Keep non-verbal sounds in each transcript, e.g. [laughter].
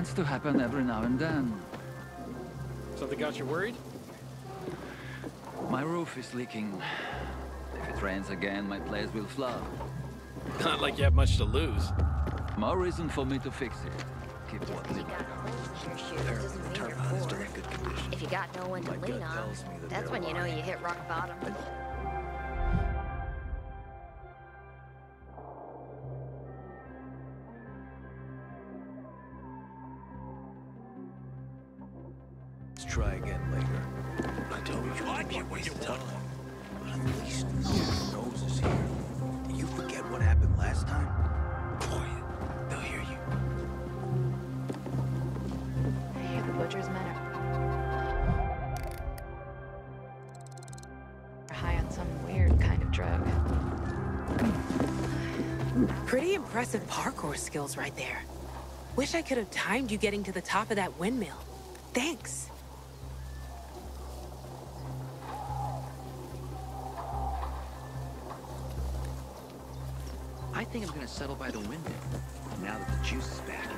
tends to happen every now and then. Something got you worried? My roof is leaking. If it rains again, my place will flood. Not like you have much to lose. More reason for me to fix it. Keep what You little. got your shoes doesn't mean you're poor. good condition. If you got no one to lean on, tells me that that's when you know you hit rock bottom. Right there. Wish I could have timed you getting to the top of that windmill. Thanks. I think I'm gonna settle by the windmill, now that the juice is back.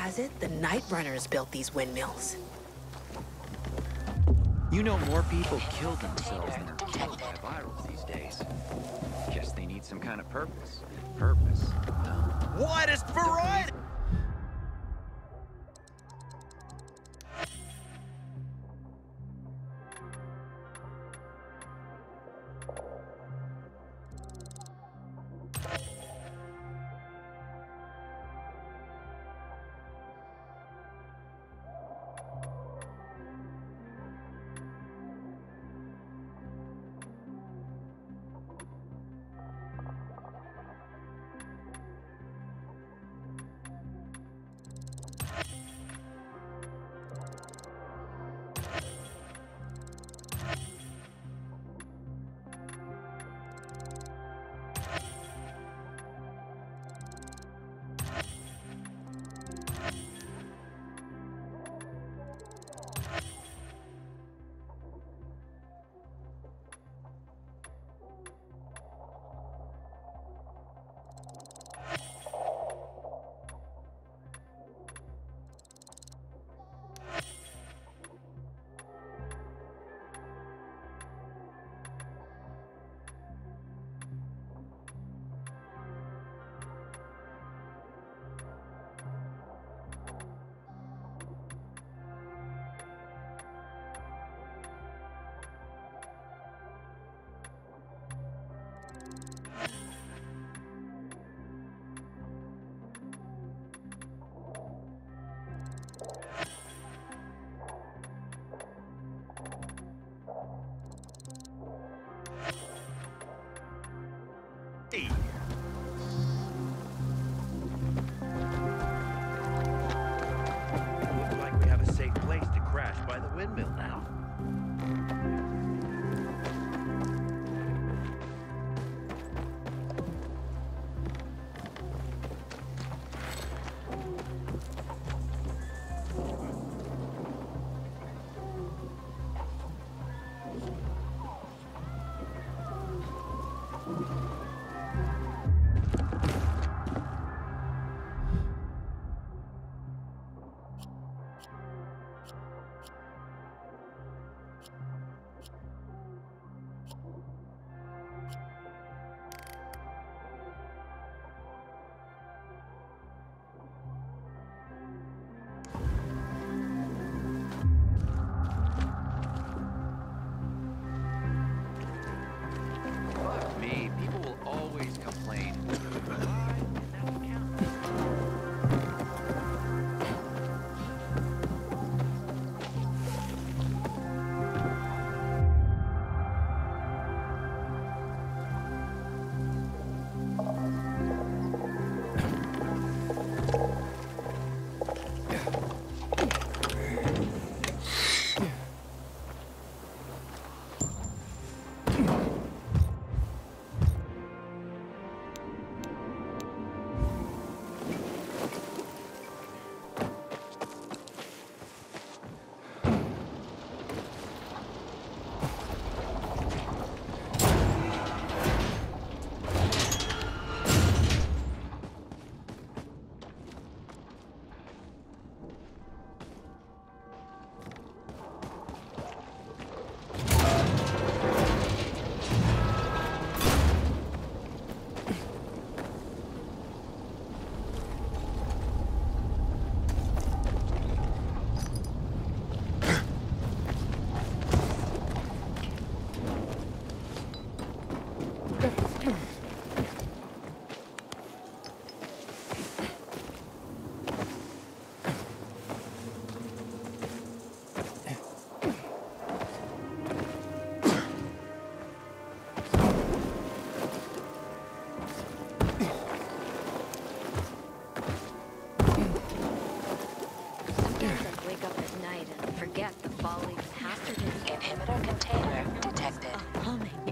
Has it the Night Runners built these windmills. You know, more people kill themselves than are killed by virals these days. Guess they need some kind of purpose. Purpose? No. Widest variety!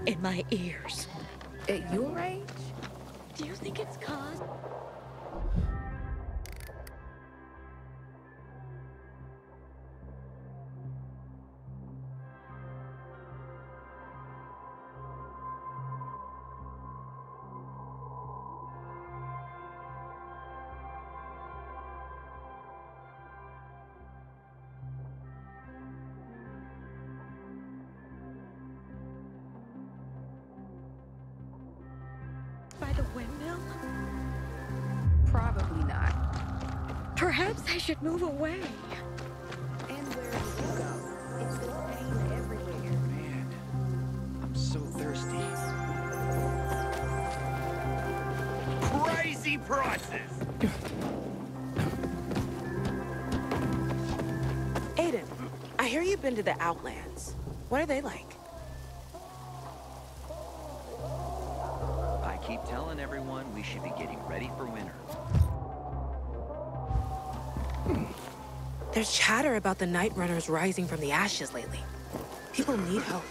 In my ears. At your age? Do you think it's caused? Outlands. What are they like? I keep telling everyone we should be getting ready for winter. There's chatter about the Night Runners rising from the ashes lately. People need hope.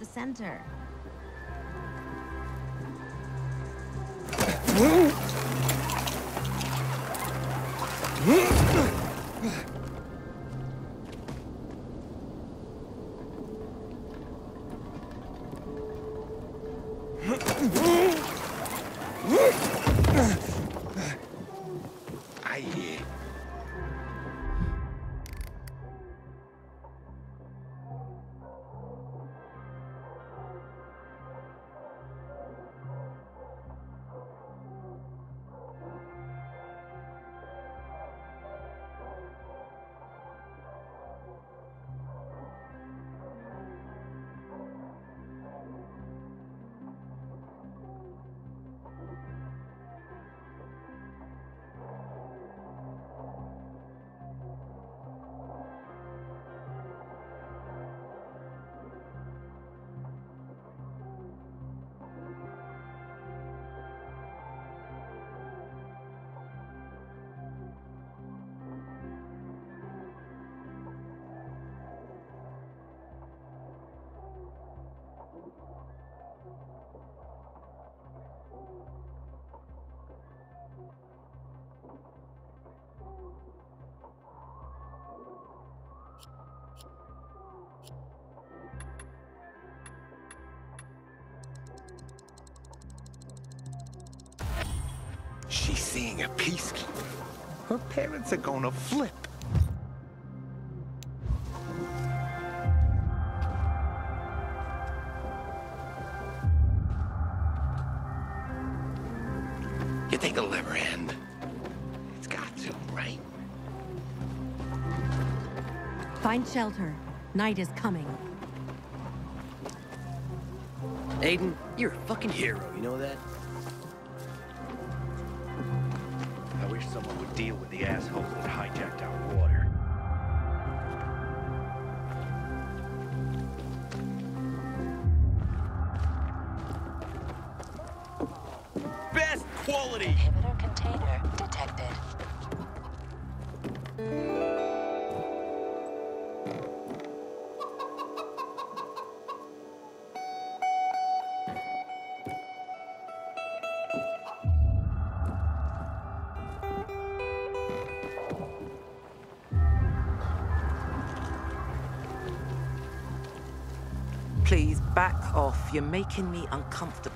The center. Seeing a peacekeeper. Her parents are gonna flip. You think it'll ever end? It's got to, right? Find shelter. Night is coming. Aiden, you're a fucking hero, you know that? Deal with the assholes that hijacked our You're making me uncomfortable.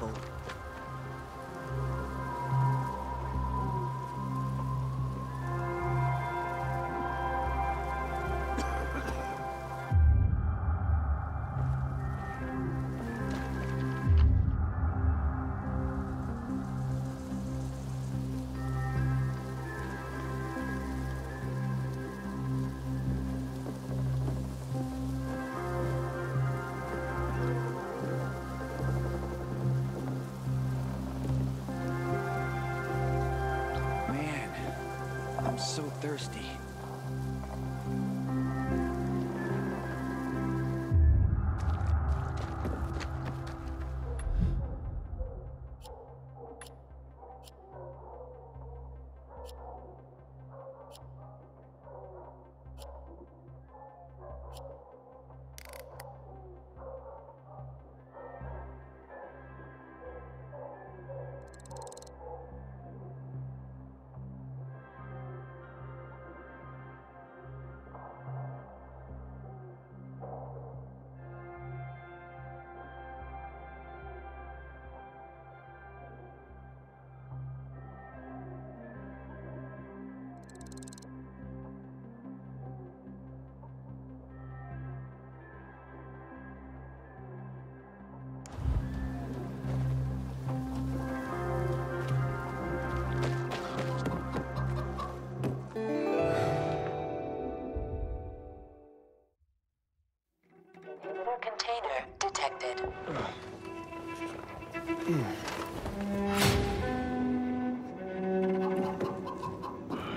Detected.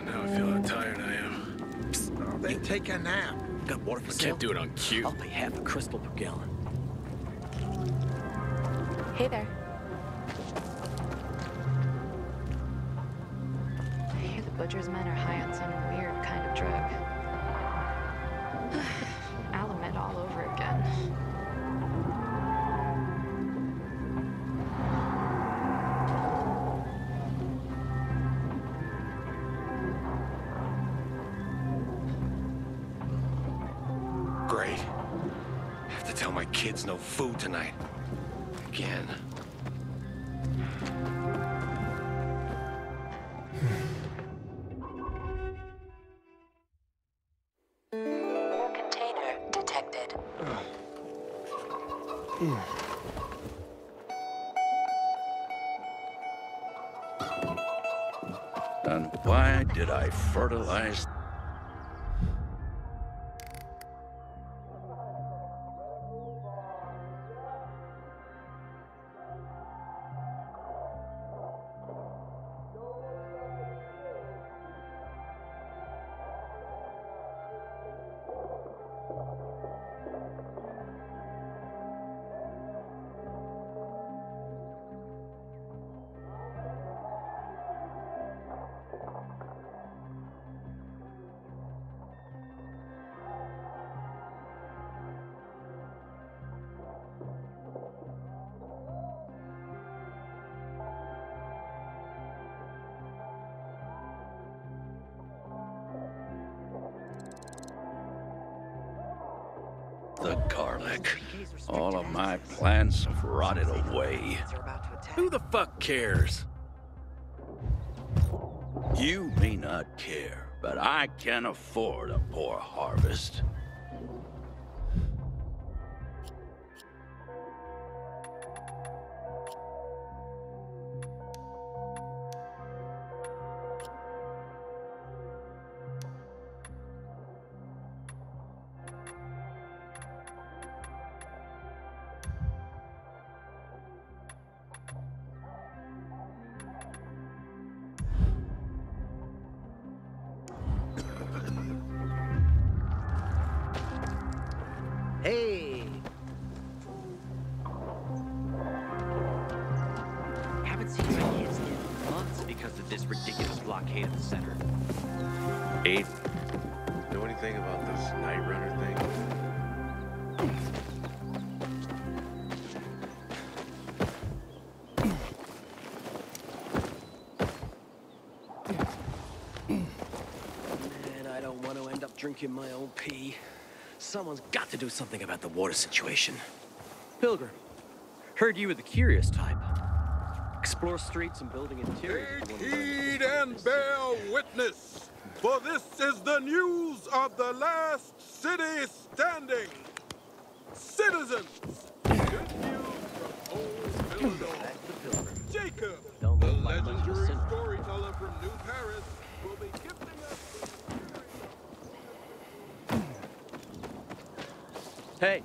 Now I feel how tired I am. Oh, then take a nap. Got water for I sale? can't do it on cue. I'll pay half a crystal per gallon. Hey there. And why did I fertilize? Who the fuck cares? You may not care, but I can afford a poor harvest. Ridiculous blockade at the center. Eight. Know anything about this Night Runner thing? Man, I don't want to end up drinking my own pee. Someone's got to do something about the water situation. Pilgrim, heard you were the curious type. Explore streets and building interiors. Take heed and bear witness, for this is the news of the last city standing. Citizens, good news from old Philadelphia. Jacob, Don't the look like much of a legendary storyteller from New Paris, will be gifting us the Hey,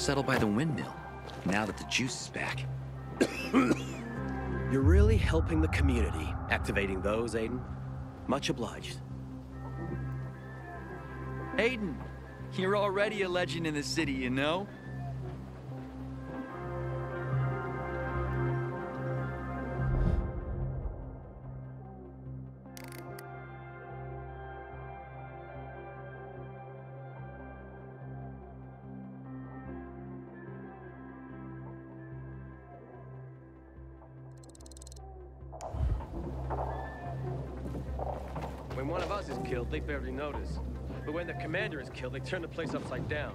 settle by the windmill, now that the juice is back. [coughs] You're really helping the community, activating those, Aiden. Much obliged. Aiden, you're already a legend in the city, you know? They barely notice. But when the commander is killed, they turn the place upside down.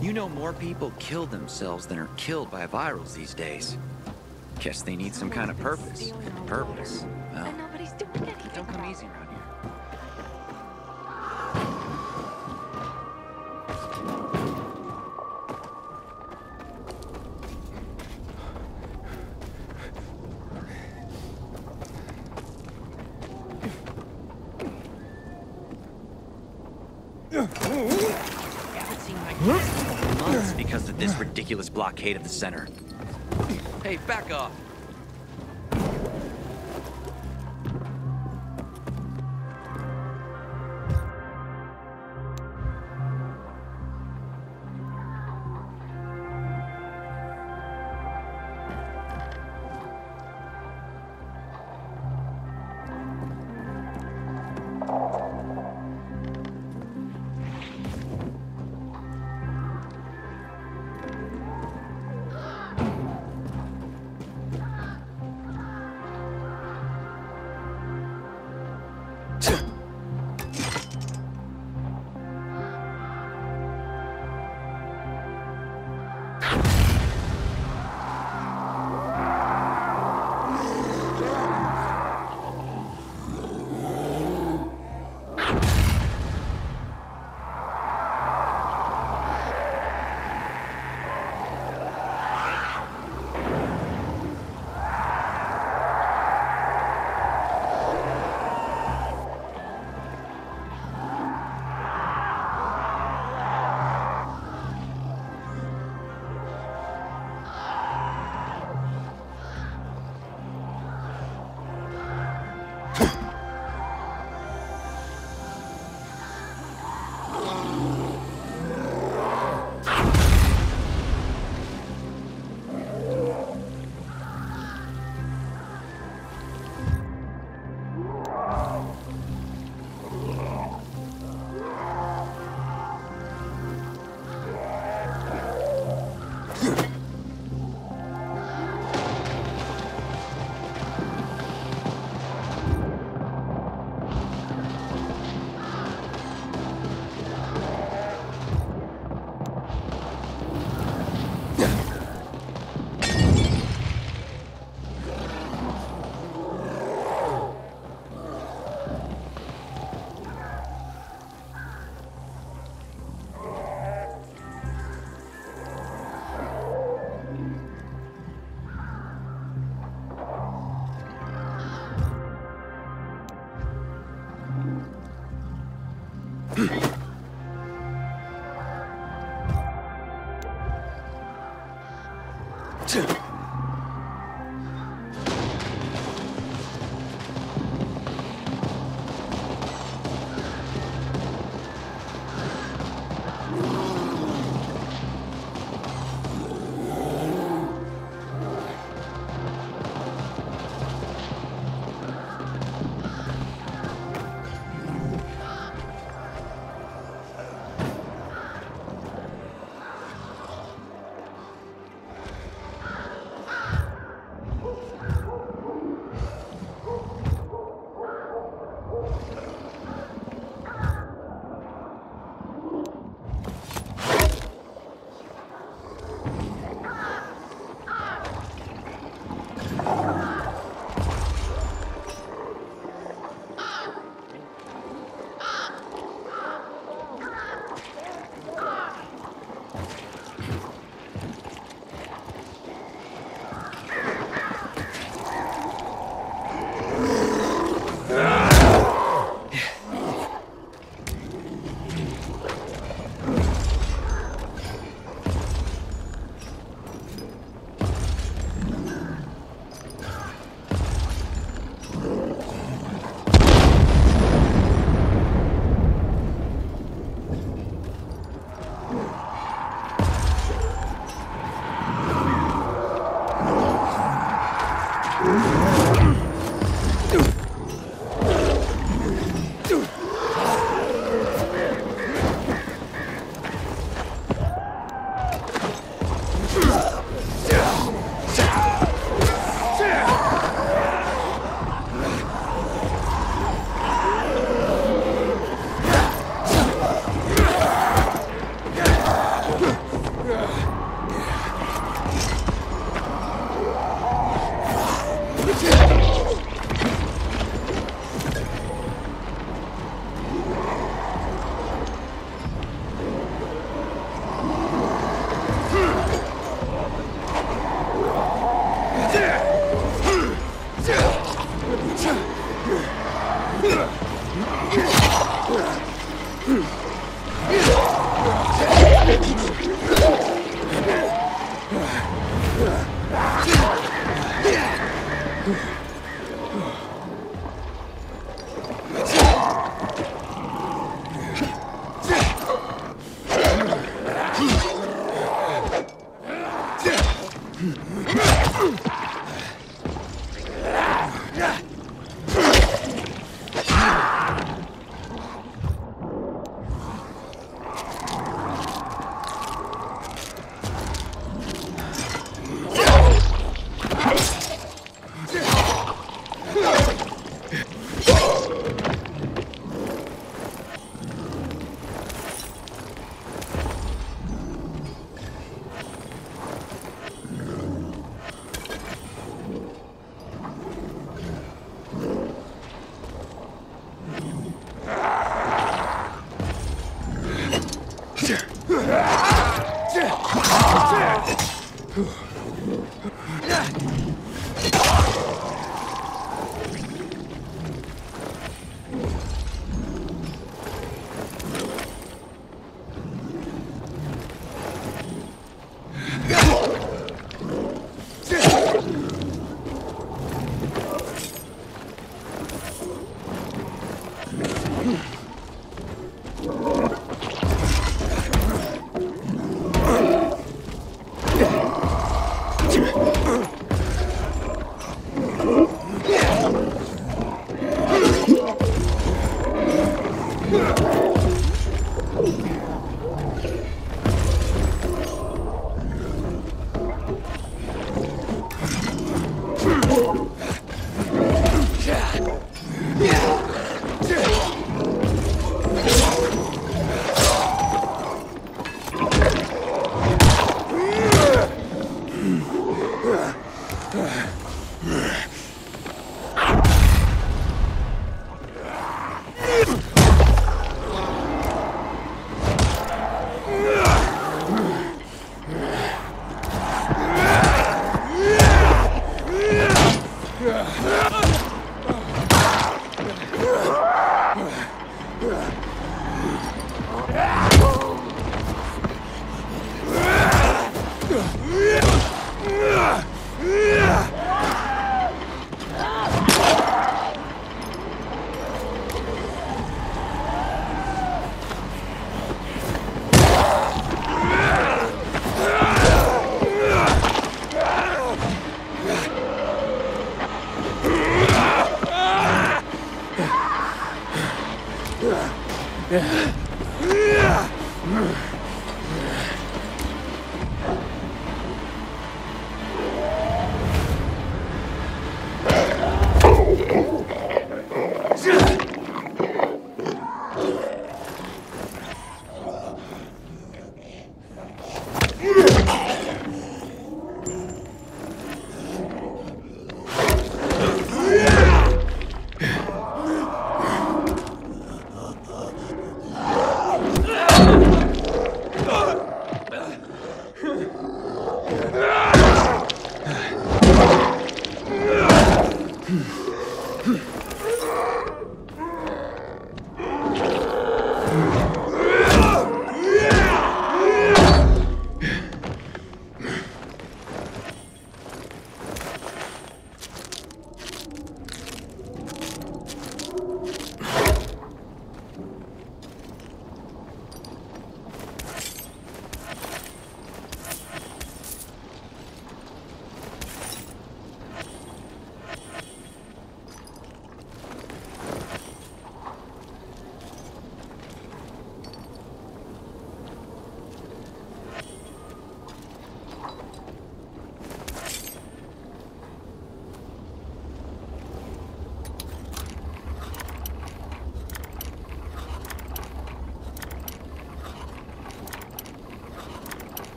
You know more people kill themselves than are killed by virals these days. Guess they need some kind of purpose. Purpose? Well, And nobody's doing anything. don't come easy around here. Because of this ridiculous blockade of the center. Hey, back off!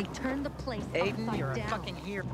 They turned the place Aiden, upside you're down. a fucking hero.